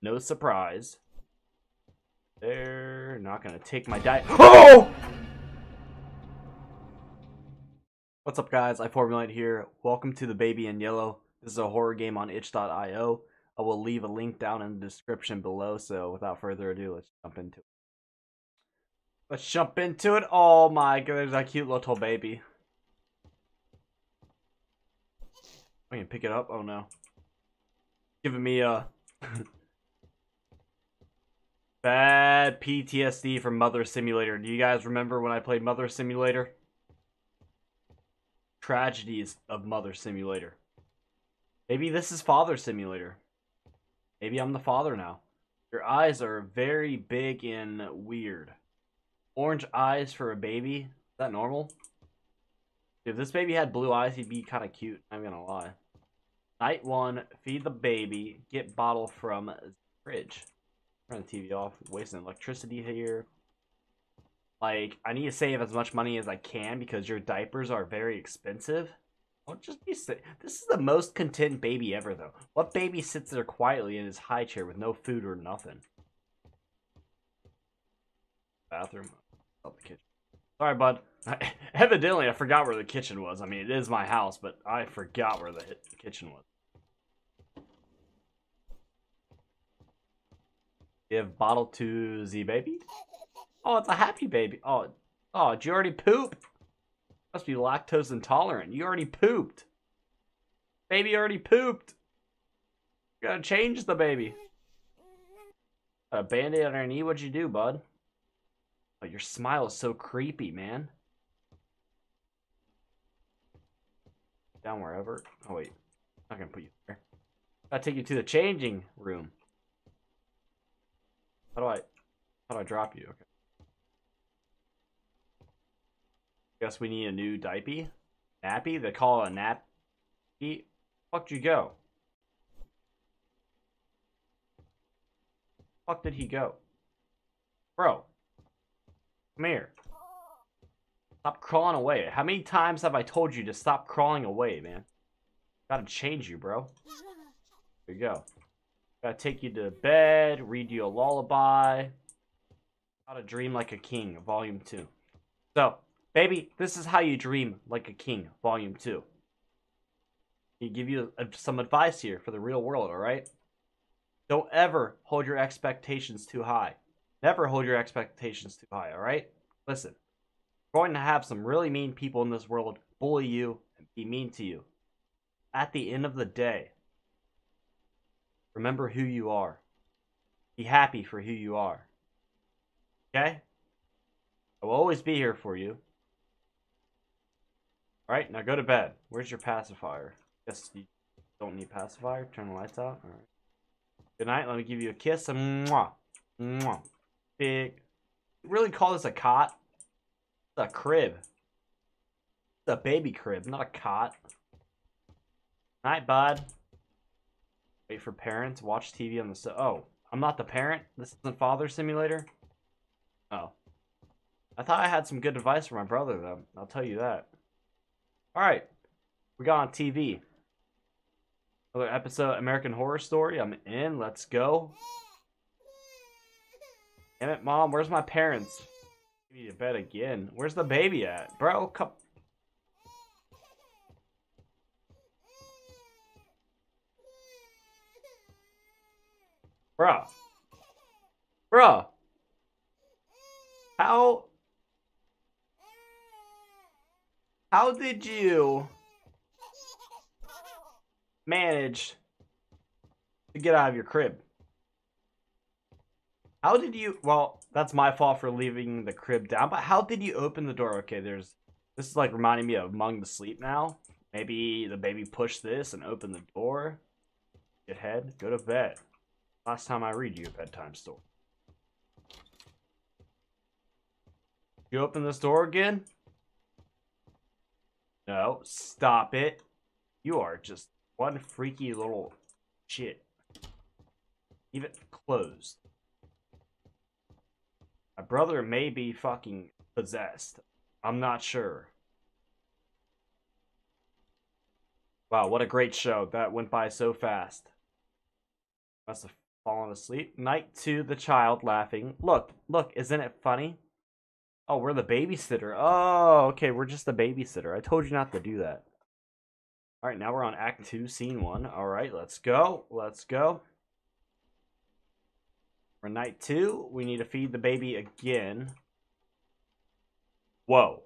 No surprise. They're not gonna take my diet. Oh! What's up, guys? iFormulate here. Welcome to the Baby in Yellow. This is a horror game on itch.io. I will leave a link down in the description below. So, without further ado, let's jump into it. Let's jump into it. Oh my god, there's that cute little baby. I can pick it up. Oh no. Giving me uh, a bad PTSD from Mother Simulator. Do you guys remember when I played Mother Simulator? Tragedies of Mother Simulator. Maybe this is Father Simulator. Maybe I'm the father now. Your eyes are very big and weird. Orange eyes for a baby? Is that normal? If this baby had blue eyes, he'd be kind of cute. I'm gonna lie. Night one, feed the baby, get bottle from fridge. Turn the TV off, wasting electricity here. Like, I need to save as much money as I can because your diapers are very expensive. Don't just be sick. This is the most content baby ever, though. What baby sits there quietly in his high chair with no food or nothing? Bathroom. Oh, the kitchen. Sorry, bud. Evidently, I forgot where the kitchen was. I mean, it is my house, but I forgot where the kitchen was. Give bottle to Z baby. Oh, it's a happy baby. Oh, oh, did you already poop? Must be lactose intolerant. You already pooped. Baby already pooped. You gotta change the baby. a band-aid on her knee. What'd you do, bud? Oh, your smile is so creepy, man. Down wherever. Oh, wait. I'm not gonna put you there. Gotta take you to the changing room. How do I... How do I drop you? Okay. Guess we need a new diaper. Nappy? They call it a nappy? Fuck you go? Fuck did he go? Bro. Come here. Stop crawling away. How many times have I told you to stop crawling away, man? Gotta change you, bro. There you go. Gotta take you to bed, read you a lullaby. How to Dream Like a King, Volume 2. So, baby, this is how you dream like a king, Volume 2. He give you uh, some advice here for the real world, alright? Don't ever hold your expectations too high. Never hold your expectations too high, alright? Listen, you're going to have some really mean people in this world bully you and be mean to you. At the end of the day, remember who you are. Be happy for who you are. Okay? I will always be here for you. Alright, now go to bed. Where's your pacifier? Guess you don't need pacifier. Turn the lights out. Alright. Good night. Let me give you a kiss. Mwah. Mwah. Big. Really call this a cot? It's a crib. It's a baby crib, not a cot. Night, bud. For parents. Watch TV on the so. Oh, I'm not the parent. This isn't Father Simulator. Oh. I thought I had some good advice for my brother, though. I'll tell you that. Alright. We got on TV. Another episode American Horror Story. I'm in. Let's go. Damn it, Mom. Where's my parents? Give you to bed again. Where's the baby at? Bro, come... Bruh. Bruh. How... How did you manage to get out of your crib? How did you... Well, that's my fault for leaving the crib down, but how did you open the door? Okay, there's... This is like reminding me of Among the Sleep now. Maybe the baby pushed this and opened the door. Get head, go to bed. Last time I read you a bedtime story. You open this door again? No, stop it. You are just one freaky little shit. Leave it closed. My brother may be fucking possessed. I'm not sure. Wow, what a great show. That went by so fast. Must have fallen asleep. Night two, the child laughing. Look, look, isn't it funny? Oh, we're the babysitter. Oh, okay, we're just the babysitter. I told you not to do that. All right, now we're on Act Two, Scene One. All right, let's go. Let's go. For night two, we need to feed the baby again. Whoa.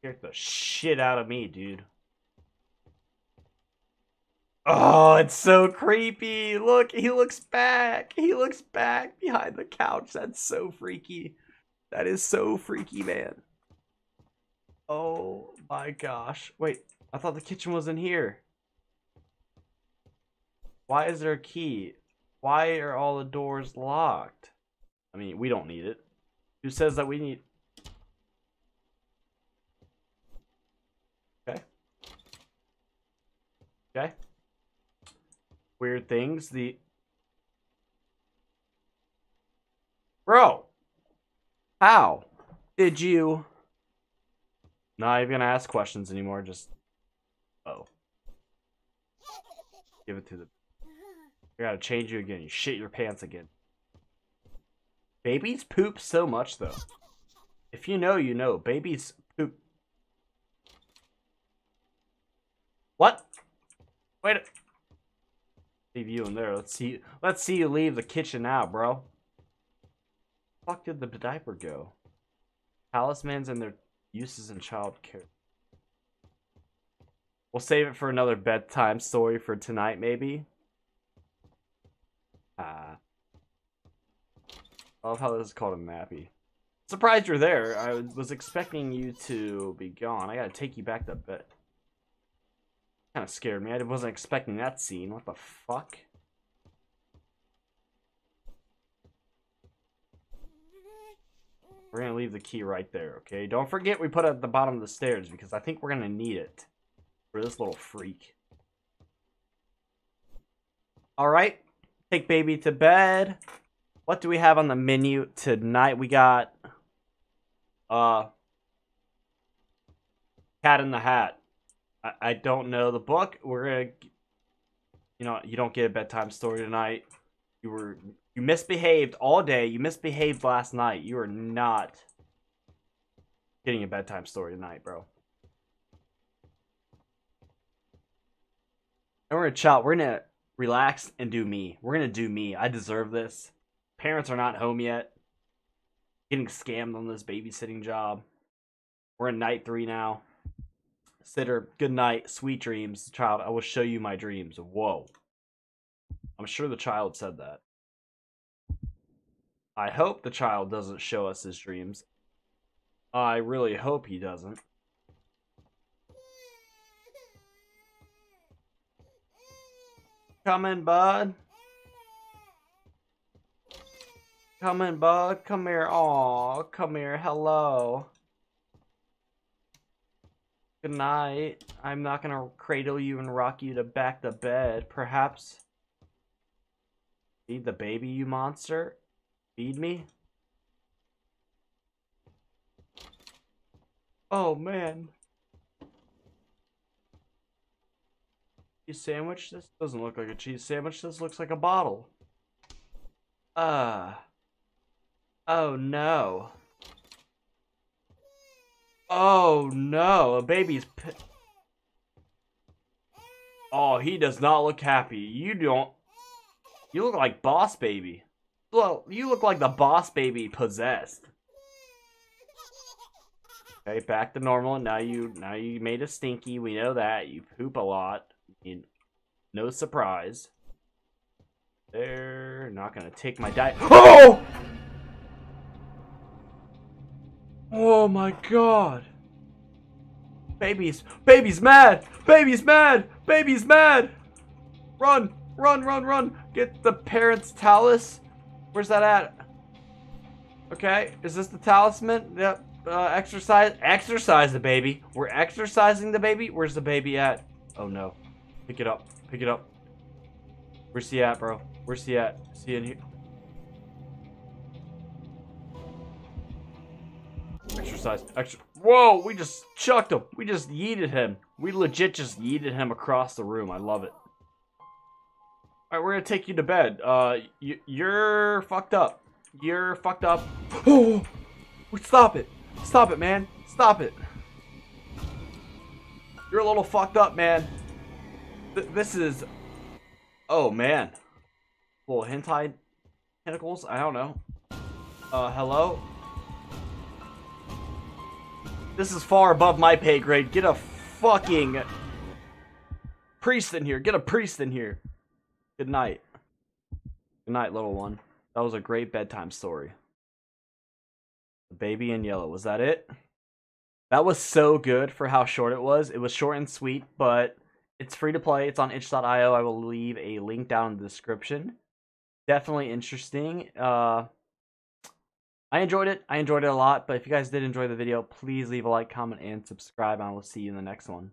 Scared the shit out of me, dude. Oh, it's so creepy. Look, he looks back. He looks back behind the couch. That's so freaky. That is so freaky, man. Oh my gosh. Wait, I thought the kitchen was in here. Why is there a key? Why are all the doors locked? I mean, we don't need it. Who says that we need... Okay. Okay. Weird things. The... Bro! How did you... Not even gonna ask questions anymore, just... Oh. Give it to the... I gotta change you again. You shit your pants again. Babies poop so much, though. If you know, you know. Babies poop. What? Wait. Leave you in there. Let's see. Let's see you leave the kitchen now, bro. Fuck did the diaper go? Talismans and their uses in child care. We'll save it for another bedtime story for tonight, maybe. Ah. I love how this is called a mappy. Surprised you're there. I was expecting you to be gone. I gotta take you back to bed. Kind of scared me. I wasn't expecting that scene. What the fuck? We're gonna leave the key right there, okay? Don't forget we put it at the bottom of the stairs because I think we're gonna need it for this little freak. Alright, take baby to bed. What do we have on the menu tonight? We got, uh, Cat in the Hat. I, I don't know the book. We're gonna, you know, you don't get a bedtime story tonight. You were you misbehaved all day. You misbehaved last night. You are not getting a bedtime story tonight, bro. And we're gonna chill. We're gonna relax and do me. We're gonna do me. I deserve this. Parents are not home yet. Getting scammed on this babysitting job. We're in night three now. Sitter, good night, sweet dreams, child. I will show you my dreams. Whoa. I'm sure the child said that. I hope the child doesn't show us his dreams. I really hope he doesn't. Come in, bud. Come in, bud. Come here. Aw, come here. Hello. Good night. I'm not gonna cradle you and rock you to back the bed. Perhaps... Feed the baby, you monster? Feed me? Oh, man. Cheese sandwich? This doesn't look like a cheese sandwich. This looks like a bottle. Uh. Oh, no. Oh, no. A baby's... Oh, he does not look happy. You don't... You look like Boss Baby. Well, you look like the boss baby possessed. Okay, back to normal. Now you now you made a stinky. We know that. You poop a lot. You, no surprise. They're not gonna take my diet. Oh! Oh my god. Baby's baby's mad! Baby's mad! Baby's mad! Run! Run, run, run! Get the parents' talus. Where's that at? Okay, is this the talisman? Yep. Uh, exorcise, exorcise the baby. We're exorcising the baby. Where's the baby at? Oh no. Pick it up. Pick it up. Where's he at, bro? Where's he at? Is he in here? Exorcise. Whoa, we just chucked him. We just yeeted him. We legit just yeeted him across the room. I love it. Alright, we're gonna take you to bed. Uh, you, you're fucked up. You're fucked up. Oh! Stop it! Stop it, man! Stop it! You're a little fucked up, man. Th this is... Oh, man. Little hentai tentacles? I don't know. Uh, hello? This is far above my pay grade. Get a fucking priest in here. Get a priest in here. Good night. Good night, little one. That was a great bedtime story. The baby in yellow. Was that it? That was so good for how short it was. It was short and sweet, but it's free to play. It's on itch.io. I will leave a link down in the description. Definitely interesting. Uh, I enjoyed it. I enjoyed it a lot. But if you guys did enjoy the video, please leave a like, comment, and subscribe. And I will see you in the next one.